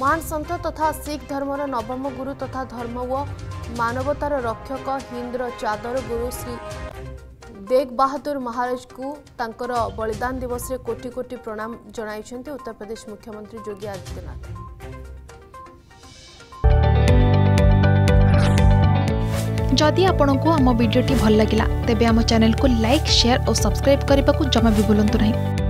মহান সন্ত তথা শিখ ধর্মর নবম গুরু তথা ধর্ম ও মানবতার রক্ষক হিন্দর চাদর গুরু শ্রী দেগ বাহাদুর মহারাজকু তাঁর বলিদান দিবসে কোটি কোটি প্রণাম জনাইছেন উত্তরপ্রদেশ মুখ্যমন্ত্রী যোগী আদিত্যনাথ যদি আপনার আমার ভিডিওটি ভাল লাগিলা তেবে আমার চ্যানেলকে লাইক শেয়ার ও সবসক্রাইব করা জমা বি ভুলতু না